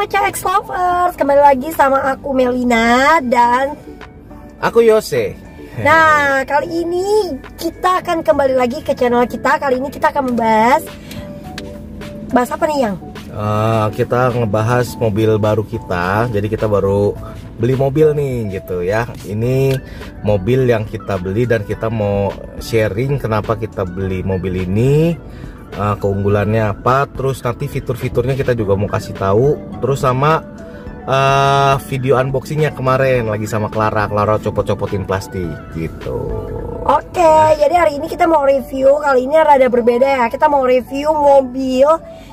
Maca X Lovers, kembali lagi sama aku Melina dan Aku Yose. Nah kali ini kita akan kembali lagi ke channel kita Kali ini kita akan membahas Bahas apa nih yang? Eh, kita ngebahas mobil baru kita. Jadi kita baru beli mobil nih gitu ya. Ini mobil yang kita beli dan kita mau sharing kenapa kita beli mobil ini. eh, keunggulannya apa? Terus nanti fitur-fiturnya kita juga mau kasih tahu. Terus sama eh, video unboxingnya kemarin lagi sama Clara. Clara copot-copotin plastik gitu. Oke, jadi hari ini kita mau review Kali ini rada berbeda ya Kita mau review mobil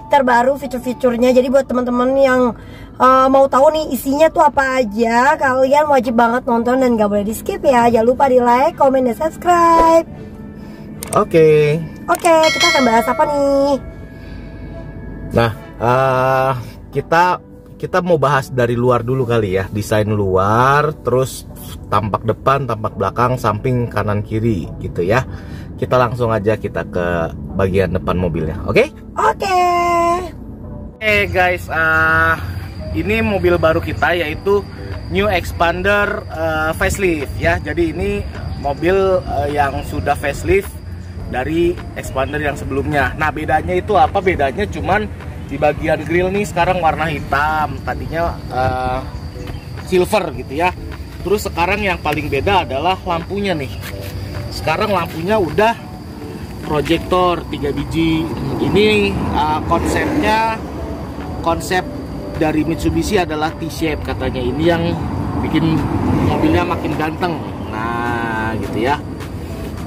terbaru fitur-fiturnya Jadi buat teman-teman yang uh, mau tahu nih isinya tuh apa aja Kalian wajib banget nonton dan gak boleh di skip ya Jangan lupa di like, komen, dan subscribe Oke. Oke, kita akan bahas apa nih? Nah, eh, kita kita mau bahas dari luar dulu kali ya, desain luar, terus tampak depan, tampak belakang, samping, kanan, kiri, gitu ya. Kita langsung aja kita ke bagian depan mobilnya, oke? Oke Oke guys, ah, ini mobil baru kita yaitu New Expander eh, facelift ya. Jadi ini mobil eh, yang sudah facelift dari Expander yang sebelumnya. Nah bedanya itu apa? Bedanya cuman di bagian grill nih sekarang warna hitam, tadinya eh, silver gitu ya. Terus sekarang yang paling beda adalah lampunya nih. Sekarang lampunya udah proyektor 3 biji. Ini uh, konsepnya konsep dari Mitsubishi adalah T-shape katanya. Ini yang bikin mobilnya makin ganteng. Nah, gitu ya.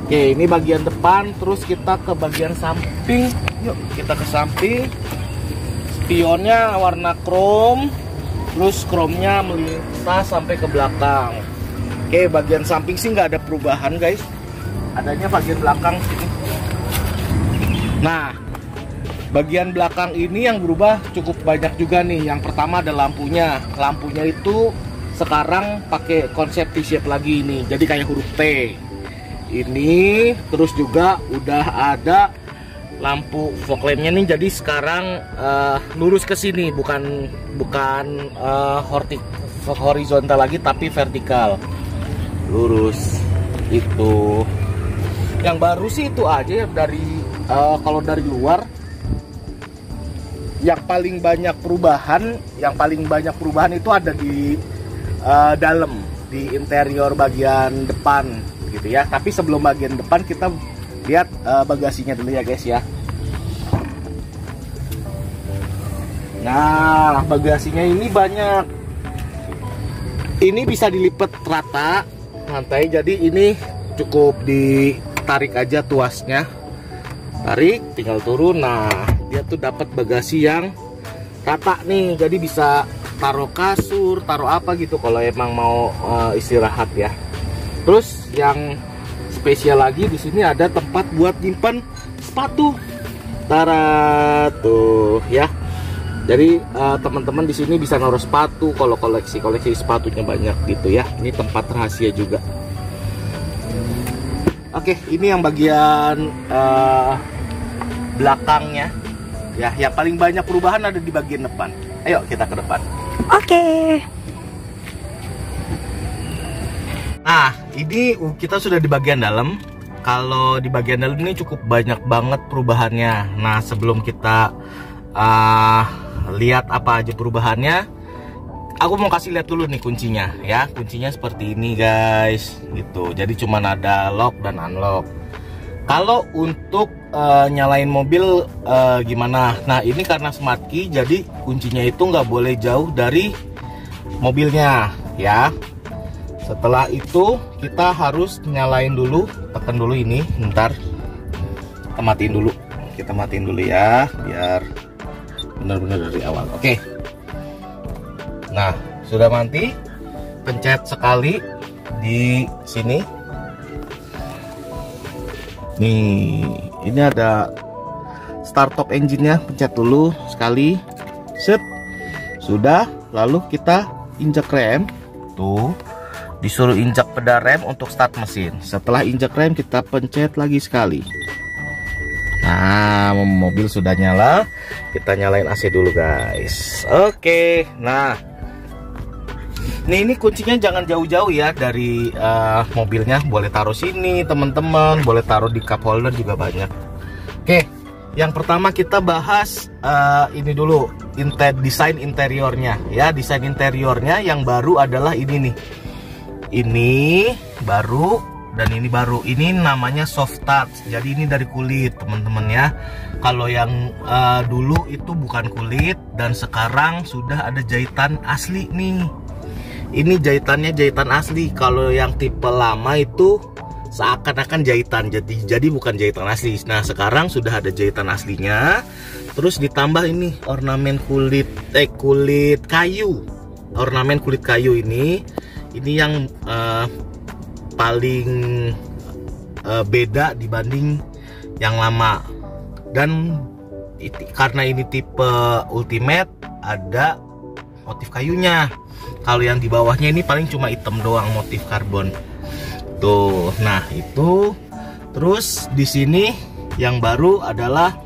Oke, ini bagian depan, terus kita ke bagian samping. Yuk, kita ke samping. Spionnya warna chrome, terus chrome-nya melintas sampai ke belakang. Oke, bagian samping sih nggak ada perubahan, guys. Adanya bagian belakang sini. Nah, bagian belakang ini yang berubah cukup banyak juga nih. Yang pertama ada lampunya. Lampunya itu sekarang pakai konsep T-shape lagi ini. Jadi kayak huruf T. Ini terus juga udah ada lampu fog lampnya nih. Jadi sekarang eh, lurus ke sini, bukan bukan horti- horizontal lagi tapi vertikal. Lurus itu. Yang baru sih itu aja ya dari eh, kalau dari luar yang paling banyak perubahan, yang paling banyak perubahan itu ada di eh, dalam, di interior bagian depan gitu ya. Tapi sebelum bagian depan kita lihat eh, bagasinya dulu ya guys ya. Nah, bagasinya ini banyak. Ini bisa dilipat rata lantai, jadi ini cukup ditarik aja tuasnya. Tarik, tinggal turun. Nah, dia tuh dapat bagasi yang rata nih jadi bisa taruh kasur taruh apa gitu kalau emang mau eh, istirahat ya terus yang spesial lagi di sini ada tempat buat nyimpan sepatu. Tara tuh ya. Jadi eh, teman-teman di sini bisa naruh sepatu kalau koleksi koleksi sepatunya banyak gitu ya. Ini tempat rahasia juga. Oke ini yang bagian eh, belakangnya. Ya, yang paling banyak perubahan ada di bagian depan. Ayo kita ke depan. Oke. Nah, ini kita sudah di bagian dalam. Kalau di bagian dalam ini cukup banyak banget perubahannya. Nah, sebelum kita uh, lihat apa aja perubahannya, aku mau kasih lihat dulu nih kuncinya ya. Kuncinya seperti ini, guys. Gitu. Jadi cuman ada lock dan unlock. Kalau untuk uh, nyalain mobil uh, gimana? Nah ini karena smart key, jadi kuncinya itu nggak boleh jauh dari mobilnya, ya. Setelah itu kita harus nyalain dulu, tekan dulu ini, ntar kita matiin dulu, kita matiin dulu ya, biar benar-benar dari awal. Oke. Nah sudah mati, pencet sekali di sini Nih, ini ada start top engine-nya, pencet dulu sekali. Set. Sudah, lalu kita injek rem. itu disuruh injak pedal rem untuk start mesin setelah injak rem kita pencet lagi sekali nah mobil sudah nyala kita nyalain AC dulu guys oke nah Nih ini kuncinya jangan jauh-jauh ya dari uh, mobilnya. Boleh taruh sini teman-teman, boleh taruh di cup holder juga banyak. Oke, yang pertama kita bahas uh, ini dulu inter desain interiornya ya. Desain interiornya yang baru adalah ini nih. Ini baru dan ini baru. Ini namanya soft touch. Jadi ini dari kulit teman-teman ya. Kalau yang uh, dulu itu bukan kulit dan sekarang sudah ada jahitan asli nih ini jahitannya jahitan asli kalau yang tipe lama itu seakan-akan jahitan jadi jadi bukan jahitan asli nah sekarang sudah ada jahitan aslinya terus ditambah ini ornamen kulit eh kulit kayu ornamen kulit kayu ini ini yang uh, paling uh, beda dibanding yang lama. Dan itu, karena ini tipe ultimate ada motif kayunya. Kalau yang di bawahnya ini paling cuma hitam doang motif karbon. Tuh nah itu. Terus di sini yang baru adalah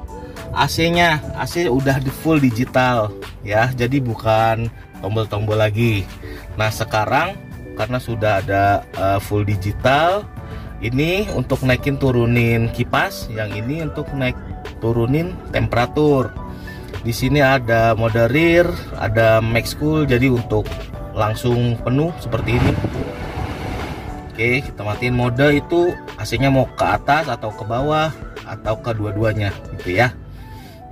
AC-nya AC udah di full digital ya. Jadi bukan tombol-tombol lagi. Nah sekarang karena sudah ada uh, full digital. Ini untuk naikin turunin kipas yang ini untuk naik turunin temperatur. Di sini ada mode rear ada max cool jadi untuk langsung penuh seperti ini. Oke kita matiin mode itu AC nya mau ke atas atau ke bawah atau ke dua-duanya gitu ya.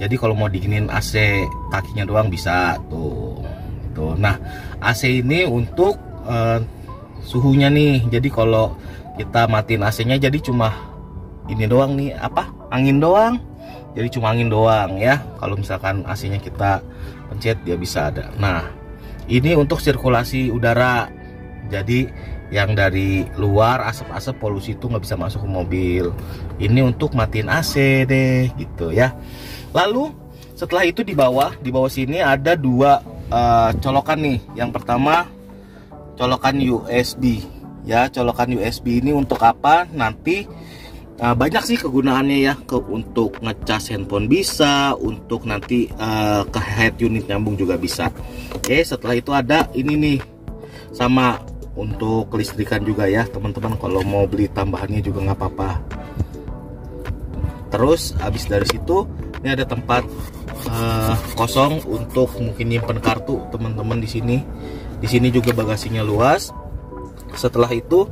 Jadi kalau mau dinginin AC kakinya doang bisa tuh. Tuh nah AC ini untuk uh, suhunya nih. Jadi kalau kita matiin AC nya jadi cuma ini doang nih. Apa? Angin doang. Jadi cuma angin doang ya. Kalau misalkan AC nya kita pencet dia bisa ada. Nah ini untuk sirkulasi udara. Jadi yang dari luar asap-asap polusi itu nggak bisa masuk ke mobil. Ini untuk matiin AC deh gitu ya. Lalu setelah itu di bawah di bawah sini ada dua uh, colokan nih. Yang pertama colokan USB ya colokan USB ini untuk apa? Nanti uh, banyak sih kegunaannya ya ke untuk ngecas handphone bisa untuk nanti uh, ke head unit nyambung juga bisa. Oke setelah itu ada ini nih sama untuk kelistrikan juga ya teman-teman. Kalau mau beli tambahannya juga nggak apa-apa. Terus habis dari situ ini ada tempat uh, kosong untuk mungkin nyimpen kartu teman-teman di sini di sini juga bagasinya luas. Setelah itu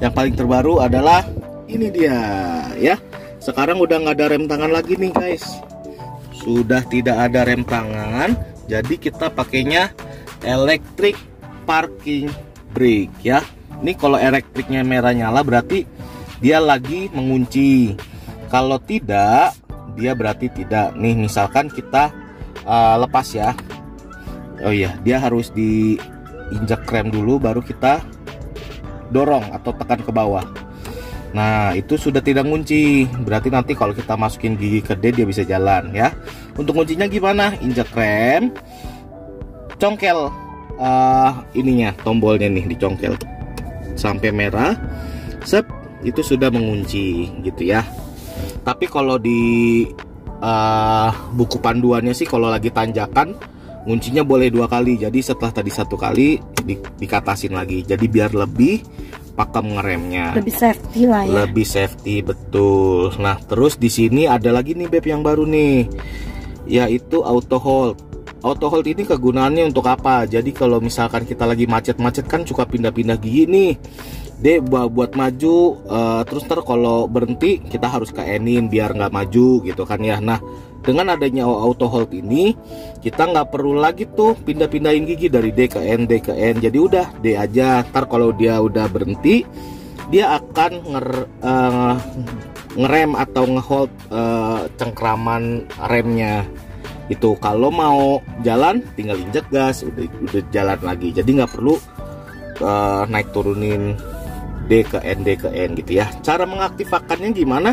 yang paling terbaru adalah ini dia ya. Sekarang udah nggak ada rem tangan lagi nih guys. Sudah tidak ada rem tangan jadi kita pakainya electric parking brake ya. Ini kalau elektriknya merah nyala berarti dia lagi mengunci. Kalau tidak dia berarti tidak. Nih misalkan kita uh, lepas ya. Oh iya dia harus diinjak rem dulu baru kita dorong atau tekan ke bawah. Nah itu sudah tidak ngunci. Berarti nanti kalau kita masukin gigi ke D dia bisa jalan ya. Untuk kuncinya gimana? Injak rem Congkel uh, ininya tombolnya nih dicongkel Sampai merah Sep itu sudah mengunci gitu ya. Tapi kalau di uh, buku panduannya sih kalau lagi tanjakan Nguncinya boleh dua kali Jadi setelah tadi satu kali di, dikatasin lagi Jadi biar lebih pakem ngeremnya. Lebih safety lah ya. Lebih safety betul. Nah, terus di sini ada lagi nih beb yang baru nih. Yaitu auto hold. Auto hold ini kegunaannya untuk apa? Jadi kalau misalkan kita lagi macet-macet kan suka pindah-pindah gigi nih. Dia buat maju uh, terus ntar kalau berhenti kita harus ke enin biar nggak maju gitu kan ya. Nah, dengan adanya auto hold ini kita nggak perlu lagi tuh pindah-pindahin gigi dari D ke N D ke N. Jadi udah D aja. Ntar kalau dia udah berhenti dia akan nger, uh, ngerem atau ngehold uh, cengkraman remnya. Itu kalau mau jalan tinggal injek gas udah udah jalan lagi. Jadi nggak perlu uh, naik turunin D ke N D ke N gitu ya. Cara mengaktifkannya gimana?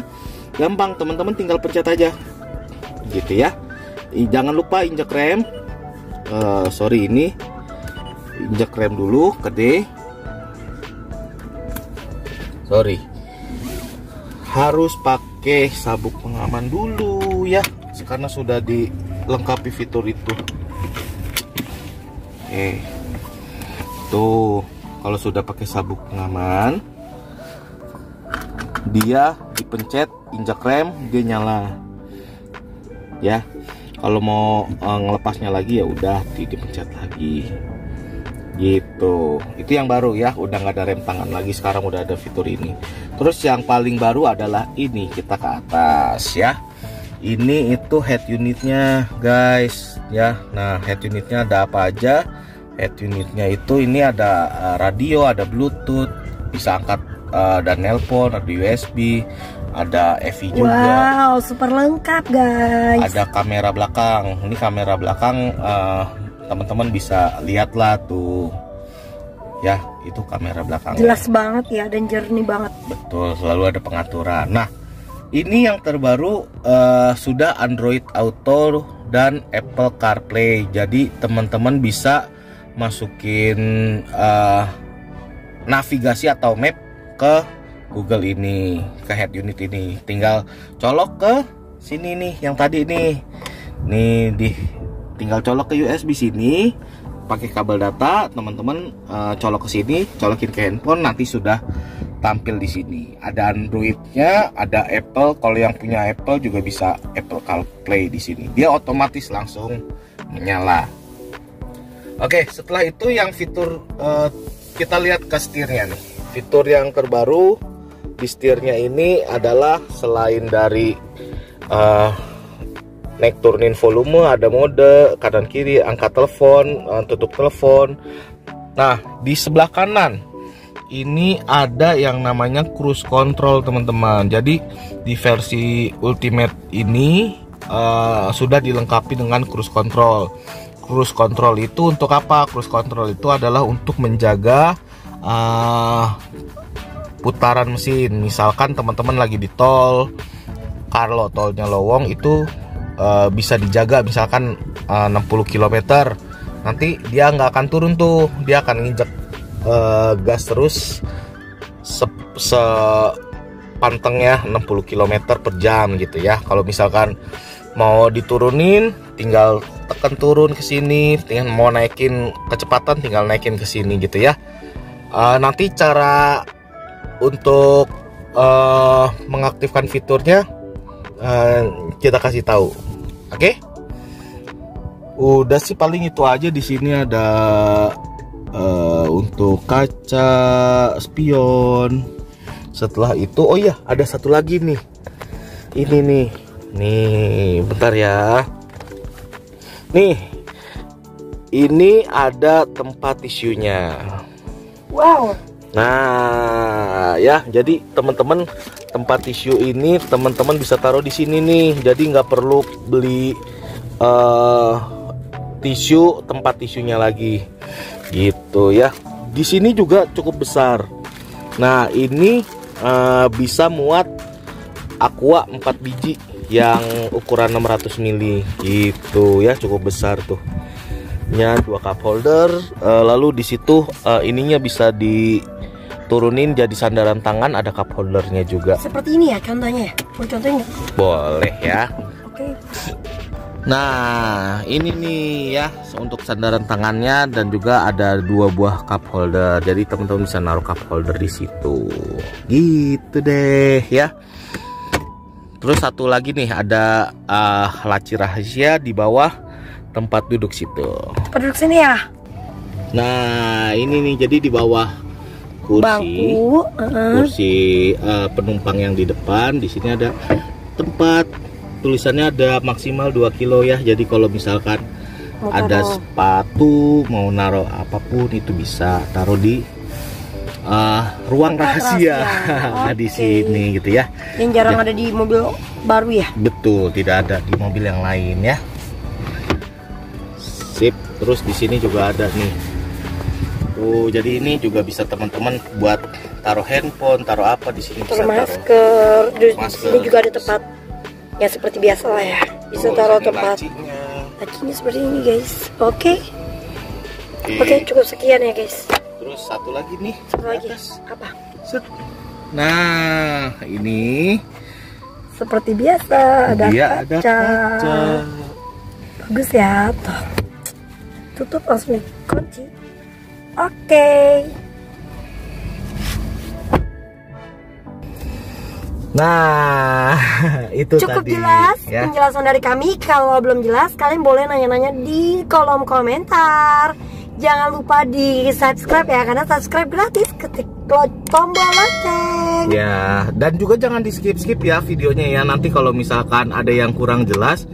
Gampang teman-teman tinggal pencet aja gitu ya. Jangan lupa injak rem. Uh, sorry ini injak rem dulu gede sorry. Harus pakai sabuk pengaman dulu ya karena sudah dilengkapi fitur itu. Oke. Tuh kalau sudah pakai sabuk pengaman dia dipencet injak rem dia nyala ya kalau mau uh, ngelepasnya lagi ya udah dipencet lagi. Gitu. Itu yang baru ya udah nggak ada rem tangan lagi sekarang udah ada fitur ini. Terus yang paling baru adalah ini kita ke atas ya. Ini itu head unitnya guys ya. Nah head unitnya ada apa aja? Head unitnya itu ini ada uh, radio ada bluetooth bisa angkat uh, dan nelpon ada USB ada EV juga. Wow, super lengkap guys. Ada kamera belakang. Ini kamera belakang uh, teman-teman bisa lihatlah tuh. Ya, itu kamera belakang. Jelas banget ya dan jernih banget. Betul, selalu ada pengaturan. Nah, ini yang terbaru uh, sudah Android Auto dan Apple CarPlay. Jadi teman-teman bisa masukin uh, navigasi atau map ke Google ini ke head unit ini. Tinggal colok ke sini nih yang tadi nih. Nih di tinggal colok ke USB sini pakai kabel data teman-teman uh, colok ke sini colokin ke handphone nanti sudah tampil di sini. Ada Androidnya ada Apple. Kalau yang punya Apple juga bisa Apple CarPlay di sini. Dia otomatis langsung menyala. Oke setelah itu yang fitur uh, kita lihat ke setirnya nih. Fitur yang terbaru di setirnya ini adalah selain dari uh, naik turunin volume ada mode kanan kiri angkat telepon uh, tutup telepon. Nah di sebelah kanan ini ada yang namanya cruise control teman-teman. Jadi di versi ultimate ini uh, sudah dilengkapi dengan cruise control. Cruise control itu untuk apa? Cruise control itu adalah untuk menjaga uh, putaran mesin. Misalkan teman-teman lagi di tol Carlo tolnya lowong itu uh, bisa dijaga misalkan uh, 60 km nanti dia nggak akan turun tuh. Dia akan nginjek uh, gas terus se, se pantengnya 60 km per jam gitu ya. Kalau misalkan mau diturunin tinggal tekan turun ke sini tinggal mau naikin kecepatan tinggal naikin ke sini gitu ya. Uh, nanti cara untuk uh, mengaktifkan fiturnya uh, kita kasih tahu. Oke? Okay? udah sih paling itu aja di sini ada uh, untuk kaca spion. Setelah itu oh iya ada satu lagi nih. Ini nih. Nih bentar ya. Nih ini ada tempat tisunya. Wow Nah, ya, jadi teman-teman tempat tisu ini teman-teman bisa taruh di sini nih. Jadi nggak perlu beli uh, tisu tempat tisunya lagi, gitu ya. Di sini juga cukup besar. Nah, ini uh, bisa muat aqua 4 biji yang ukuran 600 mili, gitu ya, cukup besar tuh. Nya dua cup holder, uh, lalu di situ uh, ininya bisa di turunin jadi sandaran tangan ada cup holdernya juga seperti ini ya contohnya ya mau contohnya boleh ya oke Nah, ini nih ya untuk sandaran tangannya dan juga ada dua buah cup holder. Jadi teman-teman bisa naruh cup holder di situ. Gitu deh ya. Terus satu lagi nih ada uh, laci rahasia di bawah tempat duduk situ. Duduk sini ya. Nah, ini nih jadi di bawah kursi bangku uh -uh. kursi uh, penumpang yang di depan di sini ada tempat tulisannya ada maksimal 2 kilo ya jadi kalau misalkan mau ada taruh. sepatu mau naruh apa pun itu bisa taruh di uh, ruang rahasia, rahasia. di sini gitu ya yang jarang ya. ada di mobil baru ya betul tidak ada di mobil yang lain ya sip terus di sini juga ada nih Tuh, jadi ini juga bisa teman-teman buat taruh handphone, taruh apa di sini taruh masker. Di sini juga ada tempat ya seperti biasa lah ya. Bisa oh, taruh tempat. Lacinya. lacinya seperti ini, guys. Oke. Okay. Oke. Oke, cukup sekian ya guys. Terus satu lagi nih. Satu lagi. atas. Apa? Set. Nah, ini Seperti biasa ada dia kaca. ada kaca. Bagus ya, tuh. Tutup langsung kunci. Oke. Nah, itu Cukup tadi jelas ya. penjelasan dari kami. Kalau belum jelas, kalian boleh nanya-nanya di kolom komentar. Jangan lupa di subscribe ya, karena subscribe gratis. Ketik tombol lonceng. Ya, dan juga jangan di skip-skip ya videonya ya. Nanti kalau misalkan ada yang kurang jelas,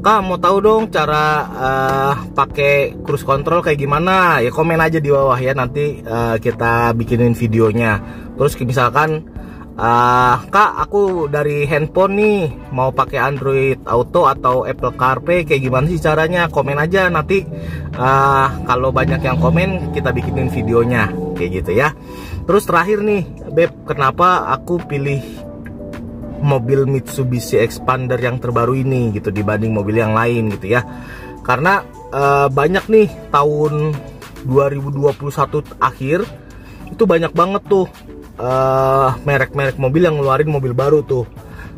Kak mau tahu dong cara eh, pakai cruise control kayak gimana? Ya komen aja di bawah ya nanti eh, kita bikinin videonya. Terus misalkan eh, Kak aku dari handphone nih mau pakai Android Auto atau Apple CarPlay kayak gimana sih caranya? Komen aja nanti eh, kalau banyak yang komen kita bikinin videonya kayak gitu ya. Terus terakhir nih, Beb, kenapa aku pilih mobil Mitsubishi Expander yang terbaru ini gitu dibanding mobil yang lain gitu ya? Karena eh, banyak nih tahun 2021 akhir itu banyak banget tuh eh, merek-merek mobil yang ngeluarin mobil baru tuh.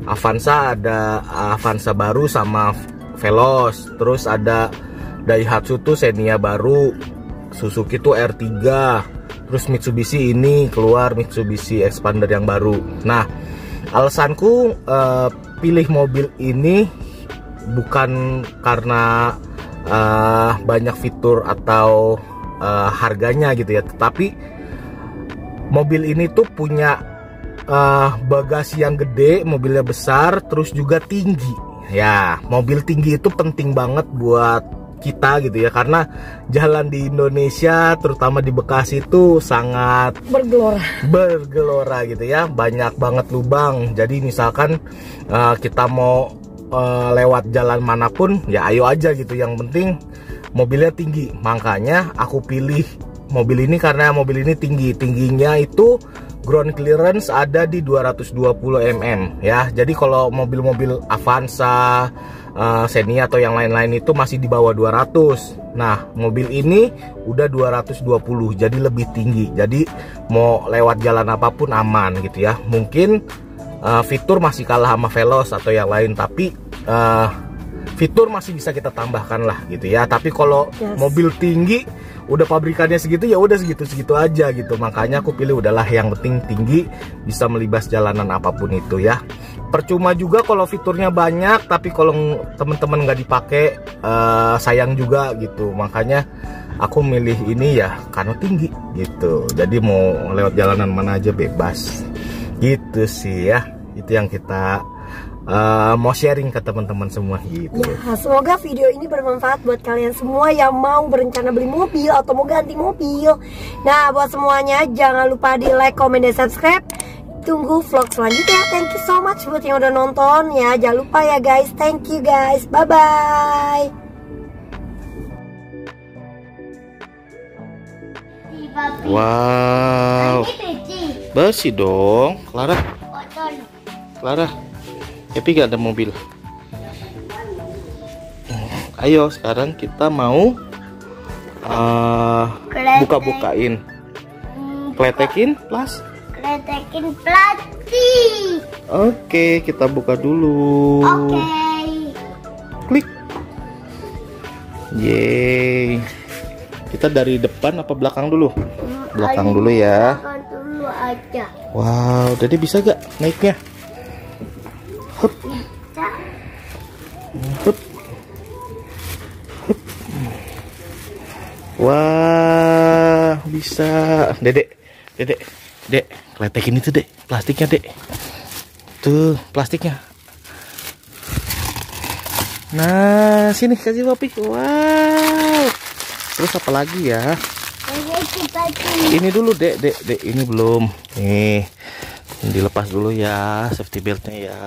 Avanza ada Avanza baru sama Veloz, terus ada Daihatsu tuh Xenia baru, Suzuki tuh R3, terus Mitsubishi ini keluar Mitsubishi Expander yang baru. Nah, alasanku eh, pilih mobil ini bukan karena eh, banyak fitur atau eh, harganya gitu ya, tetapi mobil ini tuh punya eh, bagasi yang gede, mobilnya besar, terus juga tinggi. Ya, mobil tinggi itu penting banget buat kita gitu ya, karena jalan di Indonesia, terutama di Bekasi itu sangat Bergelora. bergelora gitu ya. Banyak banget lubang. Jadi misalkan uh, kita mau uh, lewat jalan mana pun ya ayo aja gitu. Yang penting mobilnya tinggi. Makanya aku pilih mobil ini karena mobil ini tinggi. Tingginya itu ground clearance ada di 220 mm ya. Jadi kalau mobil-mobil Avanza uh, Xenia atau yang lain-lain itu masih di bawah 200 Nah, mobil ini udah 220, jadi lebih tinggi. Jadi mau lewat jalan apa pun aman gitu ya. Mungkin uh, fitur masih kalah sama Veloz atau yang lain, tapi uh, fitur masih bisa kita tambahkan lah gitu ya. Tapi kalau Yes. mobil tinggi udah pabrikannya segitu ya udah segitu-segitu aja gitu. Makanya aku pilih udahlah yang penting tinggi bisa melibas jalanan apa pun itu ya. Percuma juga kalau fiturnya banyak tapi kalau temen-temen nggak dipakai eh, sayang juga gitu. Makanya aku milih ini ya karena tinggi gitu. Jadi mau lewat jalanan mana aja bebas. Gitu sih ya. Itu yang kita eh, mau sharing ke teman-teman semua gitu. Ya, semoga video ini bermanfaat buat kalian semua yang mau berencana beli mobil atau mau ganti mobil. Nah, buat semuanya jangan lupa di like, comment, dan subscribe. Tunggu vlog selanjutnya. Thank you so much buat yang udah nonton ya. Jangan lupa ya guys. Thank you guys. Bye bye. Wow, bersih dong, Clara. Clara, Happy gak ada mobil? Ayo, sekarang kita mau uh, buka-bukain, kletekin, plus. Kletekin plastik. Oke, kita buka dulu. Oke. Klik. Yeay. Kita dari depan apa belakang dulu? Belakang dulu ya. Belakang dulu aja. Wow, jadi bisa gak naiknya? Hup. Cak. Hup. Hup. Wah, bisa. Dedek, dedek, dek, kletekin itu dek, plastiknya dek. Tuh, plastiknya. Nah, sini kasih papi. Wow. Terus apa lagi ya? Ini Ini dulu dek, dek, dek. Ini belum. Nih, dilepas dulu ya, safety beltnya ya.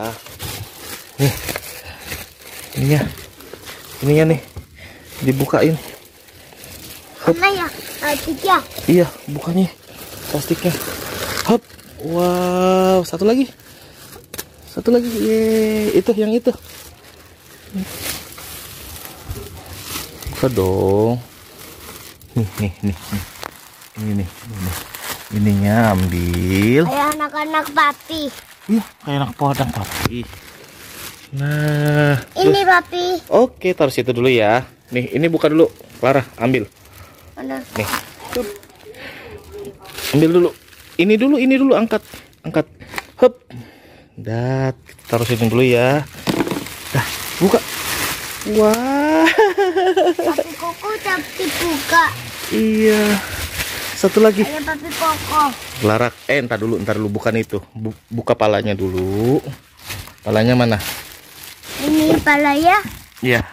Nih, ininya, ininya nih, dibukain. mana ya? Tiga. Iya, bukanya plastiknya. Hop, wow, satu lagi, satu lagi, ye, itu yang itu. Buka dong. nih nih nih nih ini nih ini ininya ambil Kayak anak-anak papi. Iya, kayak anak podang papi. Nah, Ini papi. oke taruh situ dulu ya. Nih, ini buka dulu. Clara, ambil. Mana? Nih. Hup. Ambil dulu. Ini dulu, ini dulu angkat. Angkat. Hup. Dat, taruh sini dulu ya. Dah, buka. Wah. Papi koko tapi buka. iya. Satu lagi. Kayak papi koko. Larak, eh entar dulu, entar dulu bukan itu. Bu- buka palanya dulu. Palanya mana? Ini pala ya. Iya.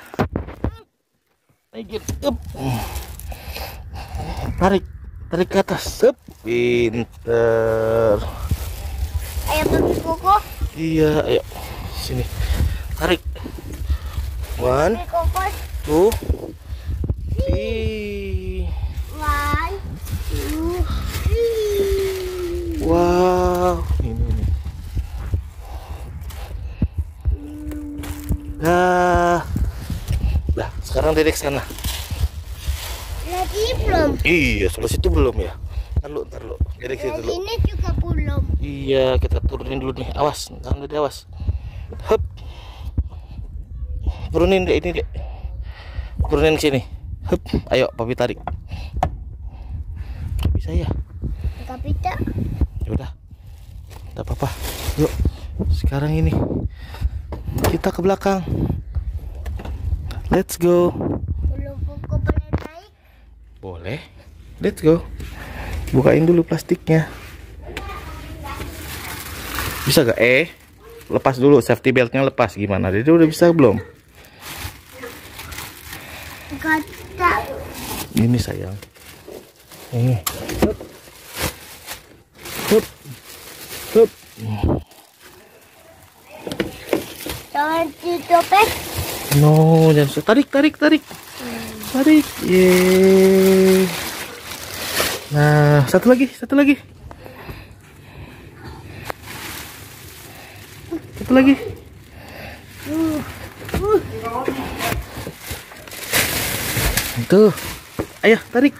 Tarik, tarik ke atas. Up. Pinter. Kayak papi koko. Iya, ayo. Sini. Tarik. One, two, three. One, two, three. Wow. Ini nih. Dah. Dah, sekarang dedek sana. Lagi belum. Iya, sebelah situ belum ya? Ntar lu, ntar lu. Dedek situ dulu. ini juga belum. Iya, kita turunin dulu nih. Awas, jangan deh awas. Hup. Turunin deh ini deh. Turunin ke sini. Hup. Ayo, papi tarik. Bisa ya? Enggak bisa. Ya udah. Enggak apa-apa. Yuk. Sekarang ini kita ke belakang. Let's go. Belum koko boleh naik. Boleh. Let's go. Bukain dulu plastiknya. Bisa gak? Eh, lepas dulu safety beltnya lepas gimana? Jadi udah bisa belum? Ini sayang. Ini. Hup. Hup. Jangan ditopek. No, jangan tarik, tarik, tarik. Tarik. Yeay. Nah, satu lagi, satu lagi. Satu lagi. Tuh. Ayo, tarik.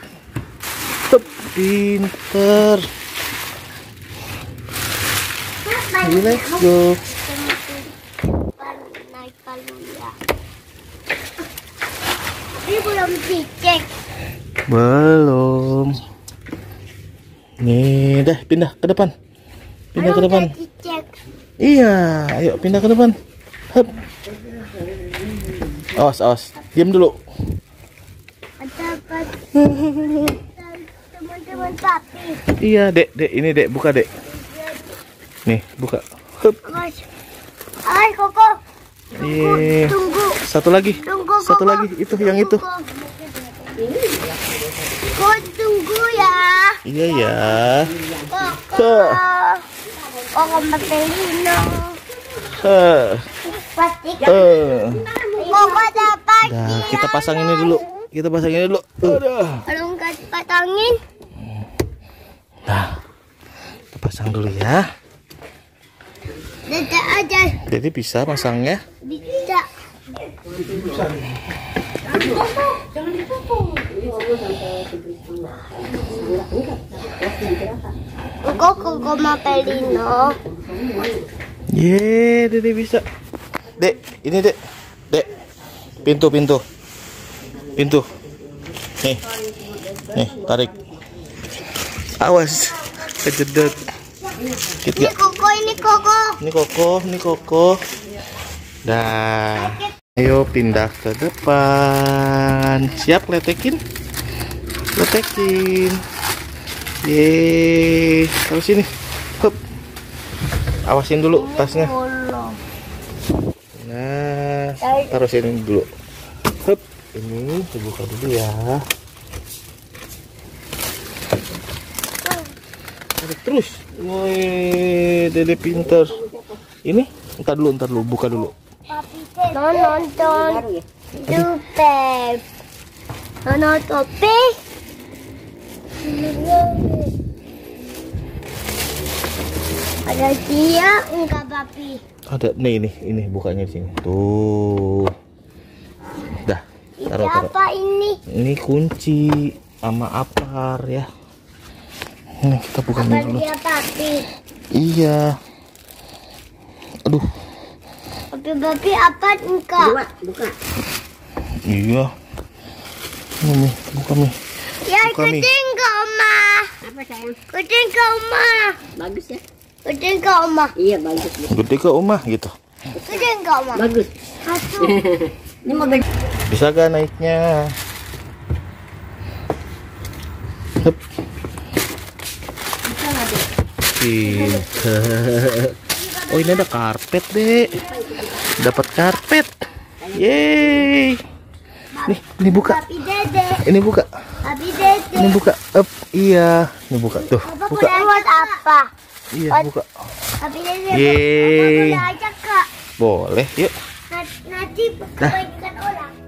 Hup, pinter. Let's go. Naik palu ya. Ini belum dicek. Belum. Nih, dah pindah ke depan. Pindah ke depan. Iya, ayo pindah ke depan. Hup. Awas, awas. Diam dulu. Teman-teman papi. Iya, Dek, Dek, ini Dek, buka, Dek. Nih, buka. Hup. Awas koko. Iya. Tunggu. Satu lagi. Tunggu Satu lagi, itu yang itu. Kau tunggu ya. Iya ya. Koko Marcelino. Heh. Plastik. Eh. Koko dapat. Dah, kita pasang ini dulu. Kita pasang ini dulu. Udah. Kalau nggak patangin. Nah, kita pasang dulu ya. Dadah aja. Jadi bisa pasangnya. Bisa. Koko. Ye, Dede bisa. Dek, ini Dek. Dek. Pintu, pintu. Pintu. Nih. Nih, tarik. Awas. Kejedot. Ini? Koko ini Koko. Ini koko, ini koko. Dah. Ayo pindah ke depan. Siap letekin? Letekin. Ye, taruh sini. Hup. Awasin dulu tasnya. Nah, taruh sini dulu. Hup, ini dibuka dulu ya. Tarik terus. Woi, Dede pinter. Ini, entar dulu, entar dulu, buka dulu. No nonton YouTube. No nonton Ada dia enggak papi. Ada nih ini, ini bukanya di sini. Tuh. Dah, taruh taruh. apa ini? Ini kunci. sama Apar ya. Ini kita buka dulu. dia? Iya. Aduh, Papi apa engkau? buka. iya. Ini nih, buka nih. Ya Buka, kucing ke oma. Apa sayang? Kucing ke oma. Bagus ya? Kucing ke oma. Iya bagus. Gede ke rumah gitu. Kucing ke oma. Bagus. Satu. Ini mobil Bisa gak naiknya? Hup. Pinter. Oh ini ada karpet deh. Dapat karpet. Yeay. Nih, ini buka. Ini buka. Ini buka. Up. Iya. Ini buka tuh. Buka. buat apa? Iya, buka. Yeay. Boleh yuk. Nanti kebanyakan orang.